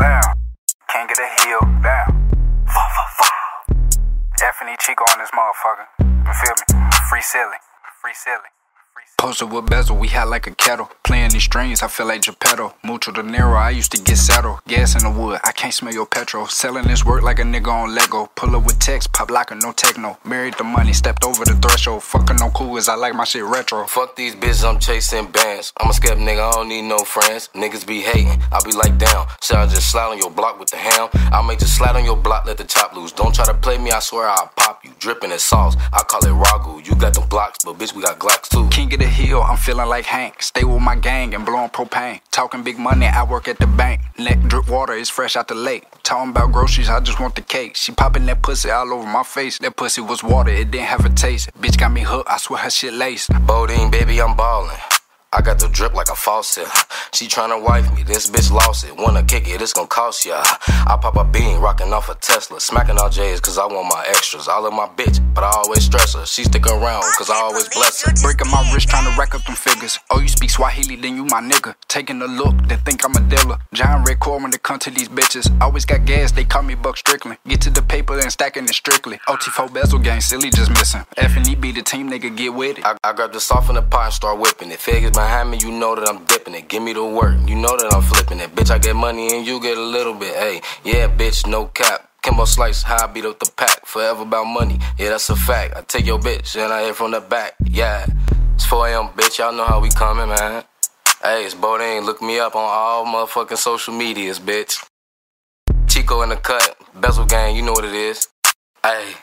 Can't get a heel. Bam. Fa fa fa. F and E Chico on this motherfucker. You feel me? Free silly. Free silly. Posted with Bezzle, we hot like a kettle. Playing these strings, I feel like Geppetto. Mucho dinero, I used to get settled. Gas in the wood, I can't smell your petrol. Selling this work like a nigga on Lego. Pull up with text, pop like a no techno. Married the money, stepped over the threshold. Fucking no cool as I like my shit retro. Fuck these bitches, I'm chasing bands. I'm a skep nigga, I don't need no friends. Niggas be hating, I be like down. Shall I just slide on your block with the ham? I may just slide on your block, let the top loose. Don't try to play me, I swear I'll pop you. Dripping in sauce, I call it ragu. You got them blocks, but bitch, we got Glocks too. Can't get a heel, I'm feeling like Hank. Stay with my gang and blowing propane. Talking big money, I work at the bank. Neck drip water, it's fresh out the lake. Talking about groceries, I just want the cake. She popping that pussy all over my face. That pussy was water, it didn't have a taste. Bitch got me hooked, I swear her shit laced. Bodiene, baby, I'm ballin'. I got the drip like a faucet. She tryna wife me, this bitch lost it. Wanna kick it, it's gon' cost ya. I pop a bean, rockin' off a Tesla. Smacking all J's cause I want my extras. All of my bitch, but I always stress her. She stick around cause I always bless her. Breaking my wrist, trying to rack up them figures. Oh, you speak Swahili, then you my nigga. Taking a look, they think I'm a dealer. Giant red core when they come to these bitches. Always got gas, they call me Buck Strickland. Get to the paper and stacking it strictly. OT4 Bezzle gang, silly just missing. F and E be the team, nigga, get with it. I, I grab the soft in the pot and start whipping it. Figures behind me, you know that I'm dipping it. Give me the work, you know that I'm flipping it. Bitch, I get money and you get a little bit. Hey, yeah, bitch, no cap. Kimbo Slice, how I beat up the pack. Forever about money, yeah, that's a fact. I take your bitch and I hit from the back, yeah. It's 4 a.m., bitch, y'all know how we coming, man. Hey, it's Bodiene. Look me up on all motherfucking social medias, bitch. Chico in the cut, Bezzle Gang, you know what it is. Hey.